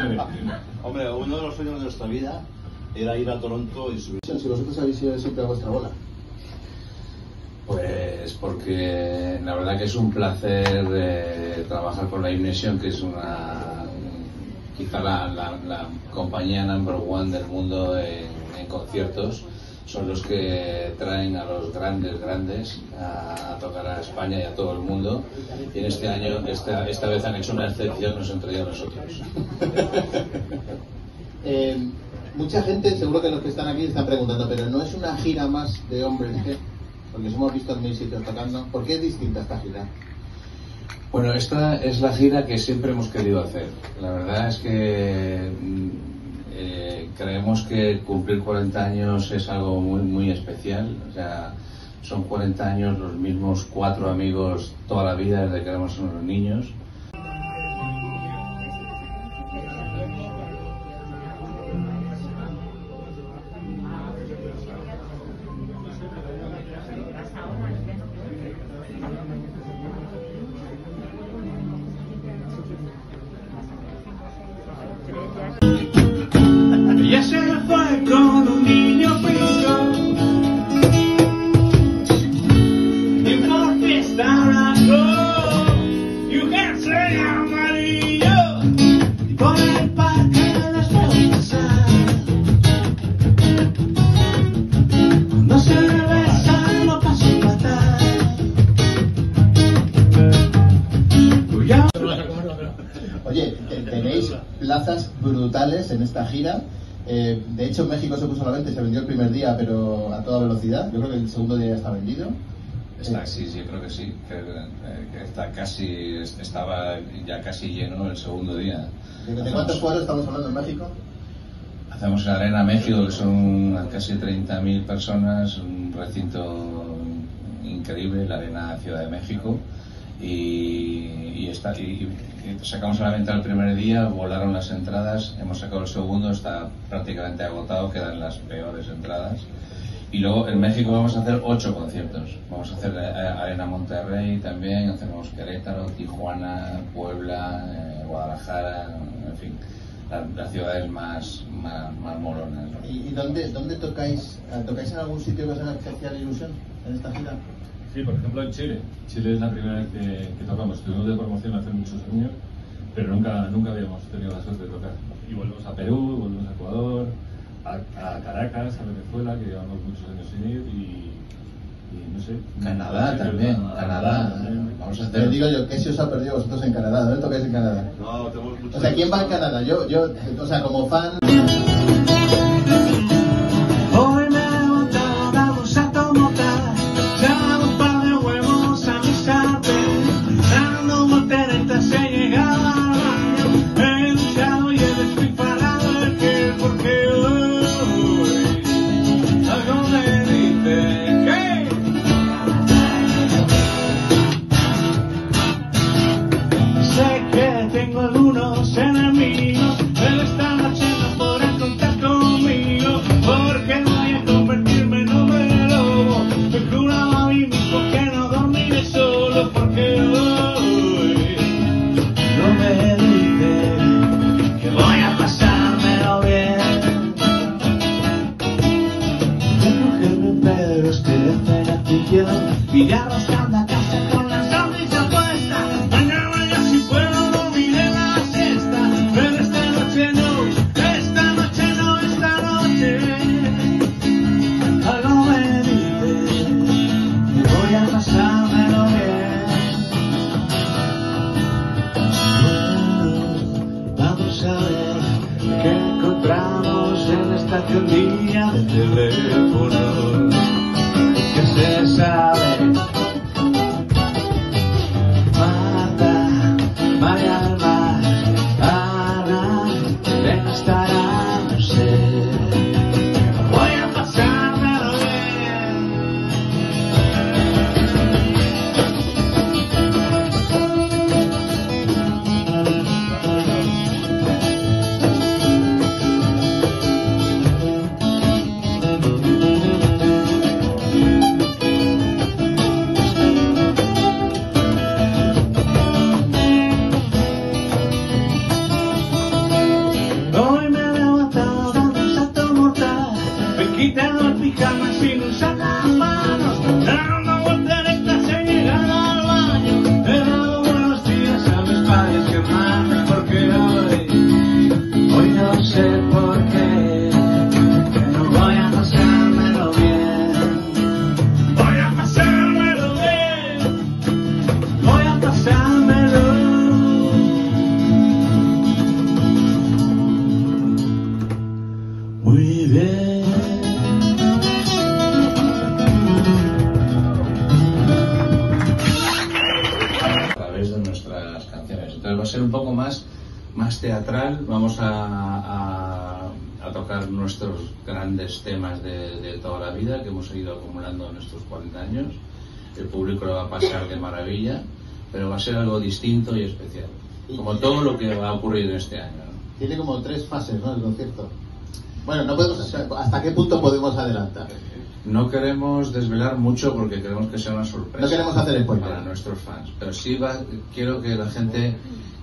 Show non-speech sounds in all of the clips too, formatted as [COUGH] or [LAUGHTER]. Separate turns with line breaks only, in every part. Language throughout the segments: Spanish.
[LAUGHS] Hombre, uno de los sueños de nuestra vida era ir a Toronto y subir.
Si vosotros habéis ido siempre a vuestra bola.
Pues porque la verdad que es un placer eh, trabajar con la Ignition, que es una quizá la, la- la compañía number one del mundo en, en conciertos. Son los que traen a los grandes, grandes a, a tocar a España y a todo el mundo. Y en este año, esta, esta vez han hecho una excepción, nos han traído a nosotros. [LAUGHS]
Eh, mucha gente, seguro que los que están aquí están preguntando, pero no es una gira más de hombres G, porque os hemos visto en mil sitios tocando. ¿Por qué es distinta esta gira?
Bueno, esta es la gira que siempre hemos querido hacer. La verdad es que mm, eh, creemos que cumplir 40 años es algo muy, muy especial. O sea, son 40 años los mismos cuatro amigos toda la vida desde que éramos unos niños.
En esta gira. Eh, de hecho, en México se puso a la venta y se vendió el primer día, pero a toda velocidad. Yo creo que el segundo día ya está vendido.
Está, sí, sí, creo que sí, que, eh, que está casi, estaba ya casi lleno el segundo día.
¿De, de cuántos cuadros estamos hablando en México?
Hacemos en Arena México, que son casi 30.000 personas, un recinto increíble, la Arena Ciudad de México. Y, y está, y- sacamos a la venta el primer día, volaron las entradas, hemos sacado el segundo, está prácticamente agotado, quedan las peores entradas. Y luego en México vamos a hacer ocho conciertos. Vamos a hacer eh, Arena Monterrey también, hacemos Querétaro, Tijuana, Puebla, eh, Guadalajara, en fin, la- las ciudades más, más, más molonas.
¿Y, dónde, dónde tocáis? ¿Tocáis en algún sitio que os haga especial ilusión en esta gira?
Sí, por ejemplo en Chile. Chile es la primera vez que, que tocamos. Estuvimos de promoción hace muchos años, pero nunca, nunca habíamos tenido la suerte de tocar. Y volvemos a Perú, volvemos a Ecuador, a, a Caracas, a Venezuela, que llevamos muchos años sin ir, y, y no sé.
Canadá también. Canadá.
también.
Vamos a hacer.
digo yo, ¿qué se os ha perdido vosotros en Canadá? ¿Dónde tocáis en Canadá?
No, tenemos mucho
O sea, ¿quién va a Canadá? Yo, yo, o sea, como fan...
vida que hemos ido acumulando en estos 40 años. El público lo va a pasar de maravilla, pero va a ser algo distinto y especial, como todo lo que va a ocurrir este año. ¿no?
Tiene como tres fases, ¿no? El concierto. Bueno, no podemos, ¿hasta qué punto podemos adelantar?
No queremos desvelar mucho porque queremos que sea una sorpresa.
No queremos hacer spoiler.
Para nuestros fans. Pero sí va, quiero que la gente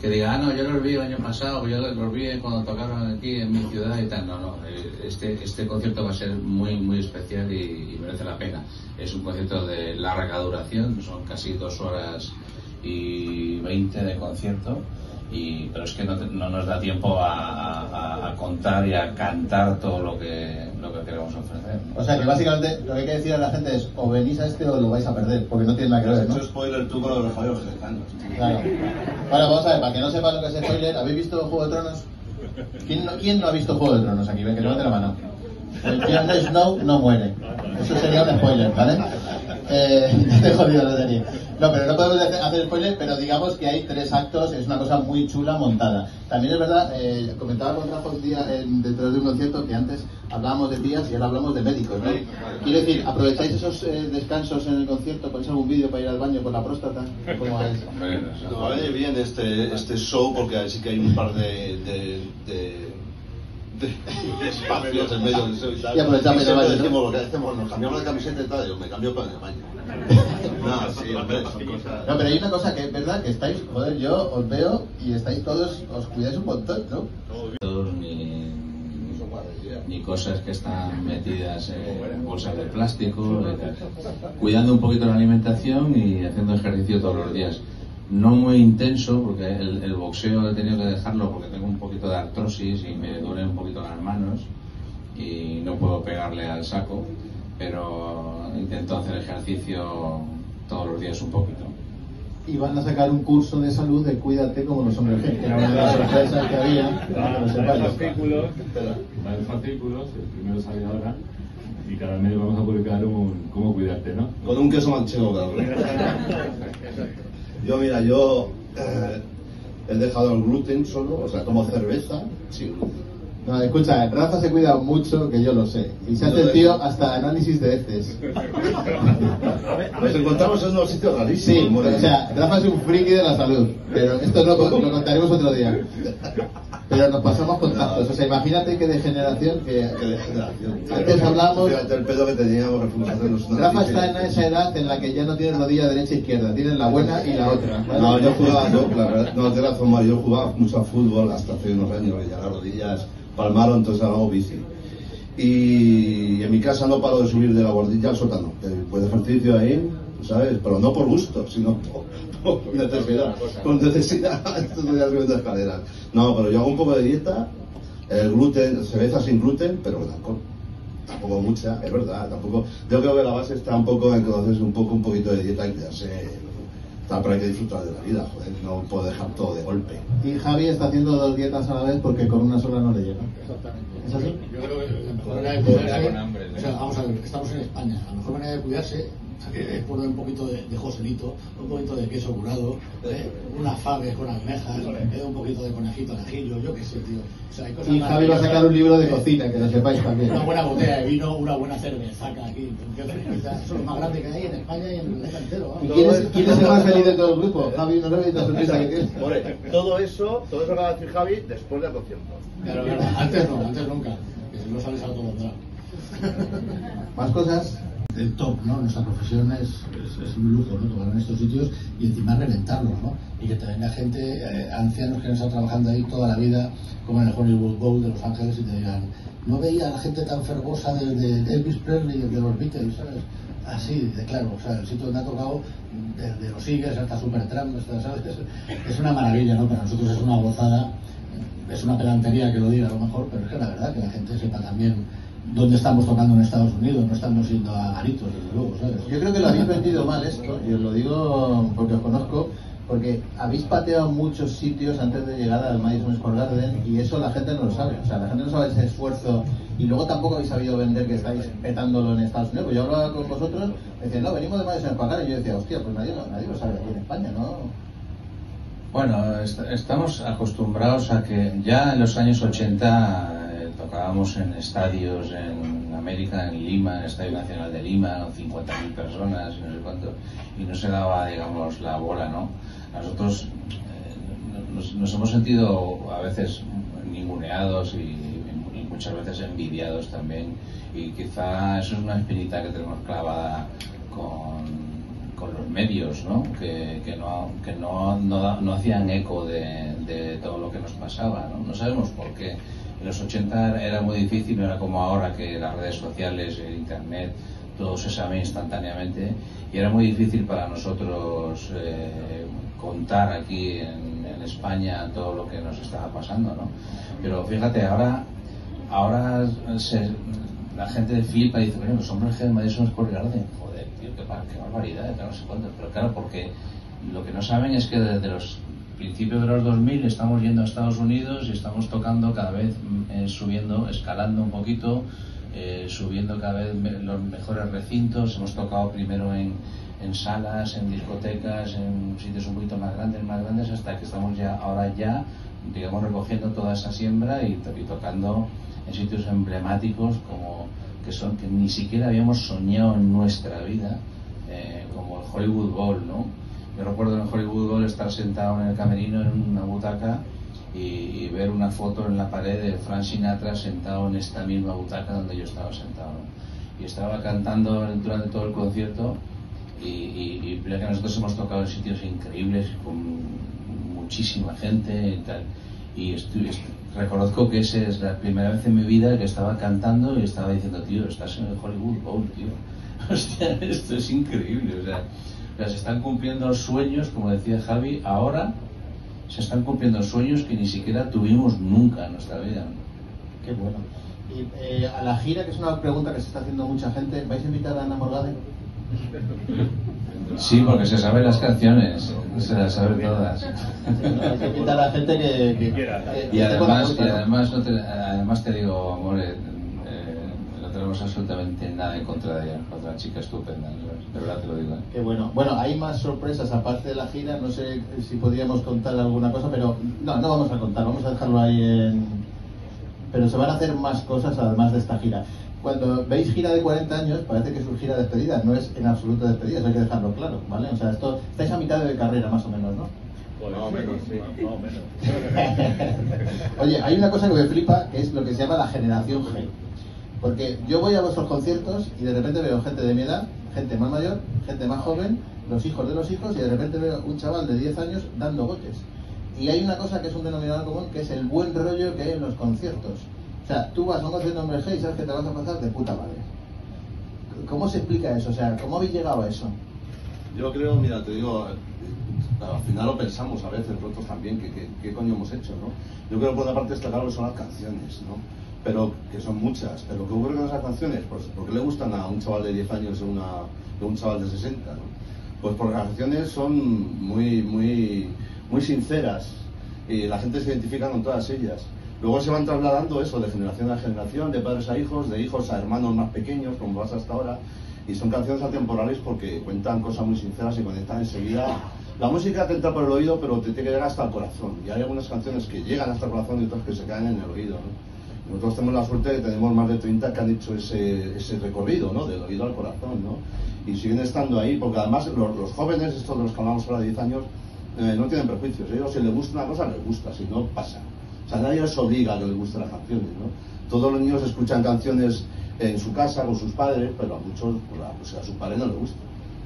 que diga, ah, no, yo los vi el año pasado, yo los vi cuando tocaron aquí en mi ciudad y tal. No, no, eh, este, este concierto va a ser muy, muy especial y, y merece la pena. Es un concierto de larga duración, son casi dos horas y veinte de concierto. Y, pero es que no, no nos da tiempo a, a- a contar y a cantar todo lo que, lo que queremos ofrecer. ¿no?
O sea que básicamente lo que hay que decir a la gente es o venís a este o lo vais a perder, porque no tiene nada que ver, ¿no?
hecho spoiler tú con lo de los mexicanos.
Claro. Bueno, vamos a ver, para que no sepa lo que es spoiler, ¿habéis visto Juego de Tronos? ¿Quién no, quién no ha visto Juego de Tronos aquí? Ven, que levante la mano. El Jon Snow no muere. Eso sería un spoiler, ¿vale? Eh, [LAUGHS] te he jodido la serie. No, pero no podemos hacer- hacer spoiler, pero digamos que hay tres actos, es una cosa muy chula montada. También es verdad, eh, comentaba con Rafa un día en- dentro de un concierto que antes hablábamos de tías y ahora hablamos de médicos, ¿no? Quiero decir, ¿aprovecháis esos eh, descansos en el concierto? ¿Ponéis algún vídeo para ir al baño por la próstata? ¿Cómo es?
Nos viene bien este, este show porque sí que hay un par de, de, de, de [LAUGHS] espacios en medio del show y tal.
Y aprovechamos
Y
el baño,
siempre
¿no?
decimos lo que hacemos, nos cambiamos de camiseta y tal, yo me cambio para el baño. [LAUGHS] no, sí, hombre, son cosas...
No, pero hay una cosa que es verdad, que estáis, joder, yo os veo y estáis todos, os cuidáis un montón, ¿no?
ni, ni cosas que están metidas en bolsas de plástico, cuidando un poquito la alimentación y haciendo ejercicio todos los días. No muy intenso, porque el, el boxeo he tenido que dejarlo porque tengo un poquito de artrosis y me duelen un poquito las manos y no puedo pegarle al saco, pero intento hacer ejercicio todos los días un poquito.
Y van a sacar un curso de salud de cuídate como los hombres G, que era una de las sorpresas que había. que lo sepáis.
fascículos, fascículos, el primero sale ahora, y cada mes vamos a publicar un cómo cuidarte, ¿no?
Con un queso manchego, claro. [LAUGHS] Yo, mira, yo eh, he dejado el gluten solo, o sea, como cerveza sin gluten.
No, escucha, Rafa se cuida mucho, que yo lo sé. Y se el tío hasta análisis de heces. [LAUGHS]
Nos encontramos en unos sitios
Sí,
rarísimos. muy
o sea, Rafa es un friki de la salud. Pero esto lo, lo contaremos otro día. Pero nos pasamos contactos. O sea, imagínate qué degeneración que...
Degeneración.
Antes hablamos...
El pedo que teníamos que
Rafa está en esa edad en la que ya no tiene rodilla derecha e izquierda, tiene la buena y la otra. ¿vale?
No, yo jugaba, yo, la verdad, no, tienes razón, yo jugaba mucho a fútbol hasta hace unos años, y ya las rodillas palmaron, entonces hago bici. Y en mi casa no paro de subir de la guardilla al sótano, que pues ejercicio ahí, ¿sabes? Pero no por gusto, sino [LAUGHS] por, necesidad. Por necesidad, [LAUGHS] escaleras. No, pero yo hago un poco de dieta, el gluten, cerveza sin gluten, pero con alcohol. Tampoco mucha, es verdad, tampoco. Yo creo que la base está un poco en que un poco, un poquito de dieta y cuidarse. Pero hay que disfrutar de la vida, joder, no puedo dejar todo de golpe.
Y Javi está haciendo dos dietas a la vez porque con una sola no le llega. ¿Es así?
Yo creo que la mejor manera de cuidarse.
con hambre, ¿no?
o sea, vamos a ver, estamos en España. La mejor manera de cuidarse es poner un poquito de, de joselito, un poquito de queso curado, ¿eh? unas faves con almejas, ¿eh? un poquito de conejito al ajillo, yo qué sé, tío. O sea, hay cosas
Y Javi va a sacar un libro de cocina, que lo sepáis también.
Una buena botella de vino, una buena cervezaca aquí. Qué fresquita. Eso es lo más grande que hay en España y en el planeta entero.
¿Y quién es, quién es el más feliz de todo el grupo? Javi, no le la sorpresa que tiene.
Hombre, todo eso, todo eso acaba de decir Javi después del concierto.
Claro, claro. Antes no, antes nunca. Que si no sales a todo.
Más cosas.
El top, ¿no? Nuestra profesión es, un lujo, ¿no? Tocar en estos sitios y encima reventarlos, ¿no? Y que te venga gente, eh, ancianos que han estado trabajando ahí toda la vida, como en el Hollywood Bowl de Los Ángeles, y te digan, no veía a la gente tan fervosa de, de Elvis Presley, de los Beatles, ¿sabes? Así, de claro, o sea, el sitio donde ha tocado, desde los Eagles hasta Supertramp, hasta, ¿sabes? Es, [LAUGHS] es una maravilla, ¿no? Para nosotros es una gozada, es una pedantería que lo diga a lo mejor, pero es que la verdad que la gente sepa también dónde estamos tocando en Estados Unidos, no estamos yendo a garitos, desde luego, ¿sabes?
Yo creo que lo habéis vendido mal esto, y os lo digo porque os conozco. Porque habéis pateado muchos sitios antes de llegar al Madison Square Garden y eso la gente no lo sabe. O sea, la gente no sabe ese esfuerzo y luego tampoco habéis sabido vender que estáis petándolo en Estados Unidos. Pues yo hablaba con vosotros, decían, no, venimos de Madison Square Garden y yo decía, hostia, pues nadie, nadie lo sabe aquí en España, ¿no?
Bueno, est- estamos acostumbrados a que ya en los años 80 eh, tocábamos en estadios en América, en Lima, en el Estadio Nacional de Lima, con 50.000 personas, no sé cuánto, y no se daba, digamos, la bola, ¿no? Nosotros eh, nos, hemos sentido a veces ninguneados y, muchas veces envidiados también, y quizá eso es una espinita que tenemos clavada con, con los medios, ¿no? Que, que no, que no, no hacían eco de, de todo lo que nos pasaba, ¿no? No sabemos por qué. En los 80 era muy difícil, no era como ahora que las redes sociales, el internet, todo se sabe instantáneamente y era muy difícil para nosotros eh, contar aquí en, España todo lo que nos estaba pasando, ¿no? Pero fíjate, ahora, ahora se- la gente flipa y dice, bueno, los hombres de Madison Square Garden, joder, tío, qué, qué barbaridad, no sé cuánto. Pero claro, porque lo que no saben es que desde los principios de los 2000 estamos yendo a Estados Unidos y estamos tocando cada vez mm, eh, subiendo, escalando un poquito, eh, subiendo cada vez me- los mejores recintos. Hemos tocado primero en, en salas, en discotecas, en sitios un poquito más grandes, más grandes, hasta que estamos ya ahora ya, digamos, recogiendo toda esa siembra y, to- y tocando en sitios emblemáticos como que son que ni siquiera habíamos soñado en nuestra vida, eh, como el Hollywood Bowl, ¿no? Yo recuerdo en Hollywood Bowl estar sentado en el camerino en una butaca y, y ver una foto en la pared de Frank Sinatra sentado en esta misma butaca donde yo estaba sentado. Y estaba cantando durante todo el concierto y, y, y que nosotros hemos tocado en sitios increíbles con muchísima gente y tal. Y estu- est- reconozco que esa es la primera vez en mi vida que estaba cantando y estaba diciendo, tío, estás en el Hollywood Bowl, tío. [LAUGHS] Hostia, esto es increíble. O sea, o sea, se están cumpliendo sueños, como decía Javi, ahora se están cumpliendo sueños que ni siquiera tuvimos nunca en nuestra vida.
Qué bueno. Y eh, a la gira, que es una pregunta que se está haciendo mucha gente, ¿vais a invitar a Ana Morgade?
Sí, porque se saben las canciones, se las saben todas.
Hay que invitar a gente que, que, que-
Y
la
además, además, no te, además te digo, amor, eh, tenemos absolutamente nada en contra de ella, otra chica estupenda, ¿sabes? de verdad te lo digo. ¿eh?
Qué bueno. Bueno, hay más sorpresas aparte de la gira. No sé si podríamos contar alguna cosa, pero no, no vamos a contar. Vamos a dejarlo ahí en. Pero se van a hacer más cosas además de esta gira. Cuando veis gira de 40 años, parece que es una gira de despedida. No es en absoluto despedida, eso hay que dejarlo claro, ¿vale? O sea, esto estáis a mitad de carrera más o menos, ¿no?
Más o menos, sí. Más o menos. [LAUGHS]
Oye, hay una cosa que me flipa, que es lo que se llama la generación G. Porque yo voy a vuestros conciertos y de repente veo gente de mi edad, gente más mayor, gente más joven, los hijos de los hijos, y de repente veo un chaval de 10 años dando golpes. Y hay una cosa que es un denominador común, que es el buen rollo que hay en los conciertos. O sea, tú vas a un concierto en y sabes que te vas a pasar de puta madre. ¿Cómo se explica eso? O sea, ¿cómo habéis llegado a eso?
Yo creo, mira, te digo, eh, al final lo pensamos a veces nosotros también, que- qué coño hemos hecho, ¿no? Yo creo que por una parte está claro que son las canciones, ¿no? Pero que son muchas, pero ¿qué ocurre con esas canciones? Pues porque le gustan a un chaval de 10 años a una, a un chaval de 60, ¿no? Pues porque las canciones son muy, muy, muy sinceras y la gente se identifica con todas ellas. Luego se van trasladando eso de generación a generación, de padres a hijos, de hijos a hermanos más pequeños, como vas hasta ahora. Y son canciones atemporales porque cuentan cosas muy sinceras y conectan enseguida. La música te entra por el oído, pero te tiene que llegar hasta el corazón. Y hay algunas canciones que llegan hasta el corazón y otras que se quedan en el oído. Nosotros tenemos la suerte de que tenemos más de 30 que han hecho ese, ese recorrido, ¿no? Del oído al corazón, ¿no? Y siguen estando ahí, porque además los, jóvenes, estos de los que hablamos ahora de 10 años, eh, no tienen prejuicios. Ellos, si les gusta una cosa, les gusta, si no, pasa. O sea, nadie les obliga a que les gusten las canciones, ¿no? Todos los niños escuchan canciones en su casa con sus padres, pero a muchos, pues, a, pues, a sus padres no les gusta.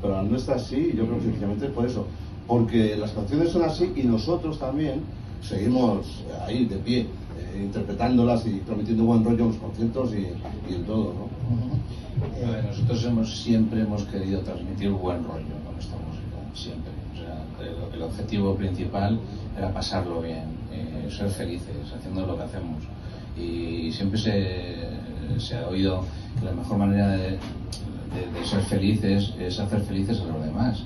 Pero a nuestras sí, yo creo que sencillamente es por eso. Porque las canciones son así y nosotros también seguimos ahí de pie, interpretándolas y transmitiendo buen rollo en los conciertos y, y en todo, ¿no?
Nosotros hemos, siempre hemos querido transmitir buen rollo con esta música, siempre. O sea, el, el objetivo principal era pasarlo bien, eh, ser felices haciendo lo que hacemos. Y siempre se, se ha oído que la mejor manera de, de- de ser felices es hacer felices a los demás.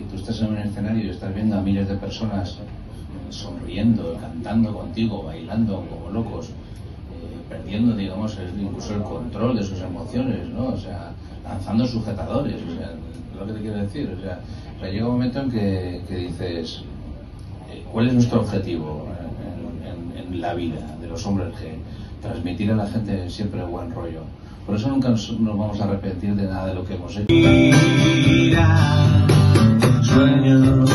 y tú estás en un escenario y estás viendo a miles de personas sonriendo, cantando contigo, bailando como locos, eh, perdiendo, digamos, el- incluso el control de sus emociones, ¿no? O sea, lanzando sujetadores, o sea, lo que te quiero decir, o sea, o sea, llega un momento en que, que dices, eh, ¿cuál es nuestro objetivo en, en- en la vida de los hombres G? Transmitir a la gente siempre buen rollo. Por eso nunca nos, nos vamos a arrepentir de nada de lo que hemos hecho.
Sueño tu